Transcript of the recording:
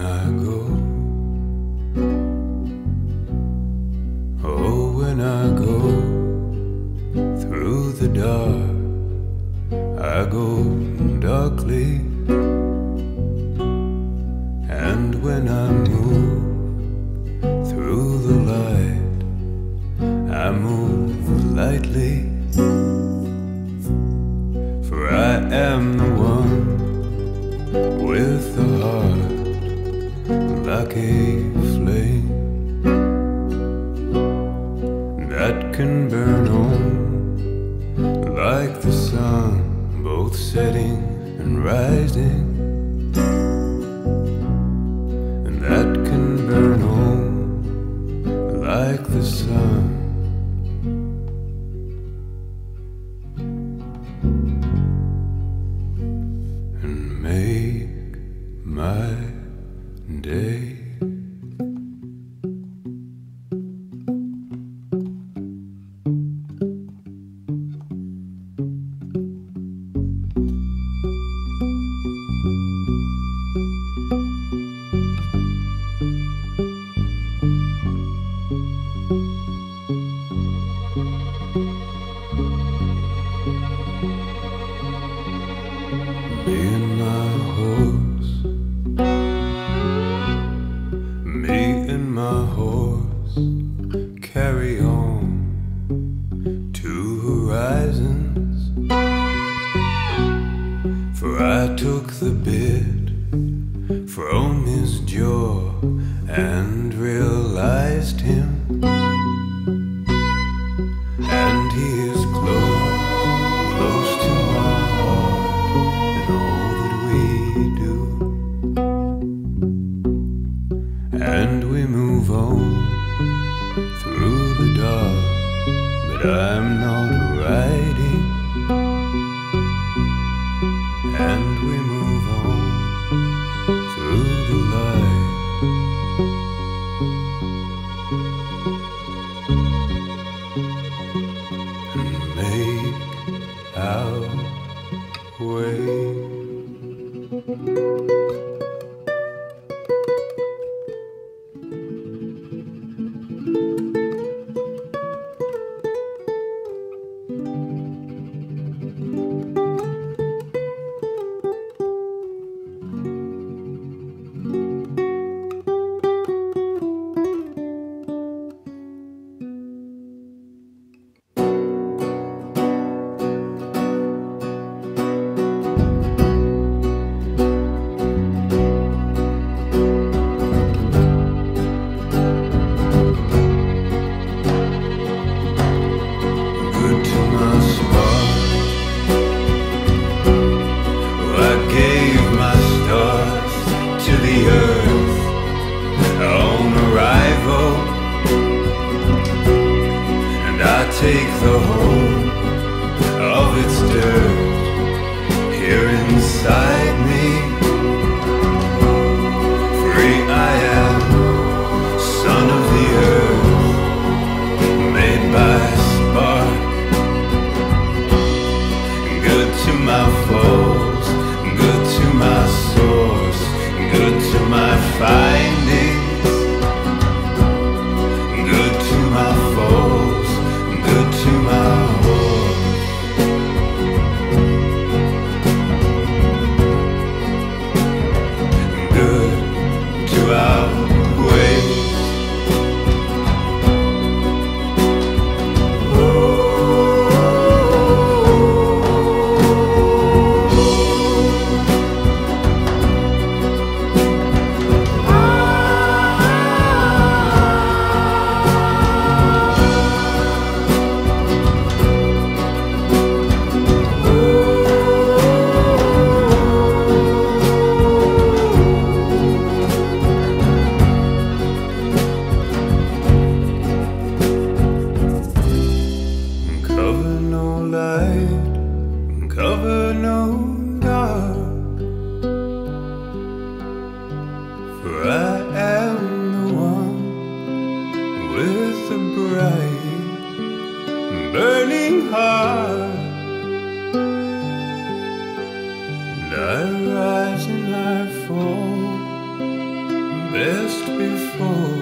I go. Oh, when I go through the dark, I go darkly. And when I move through the light, I move lightly. For I am the one with a a flame that can burn on like the sun, both setting and rising, and that can burn on like the sun. Day. Me my horse. The bit from his jaw and realized him. And he is close, close to my heart and all that we do. And we move on through the dark, but I'm not move on through the light. and make our way. Gave my stars to the earth on arrival, and I take the whole with the bright, burning heart. And I rise and I fall best before.